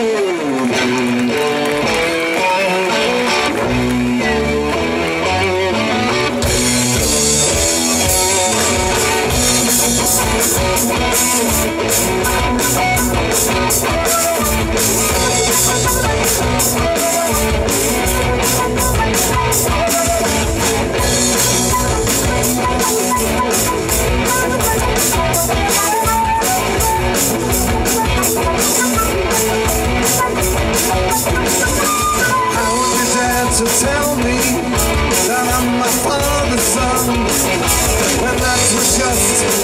I'm to tell me that I'm my father's son. When that's just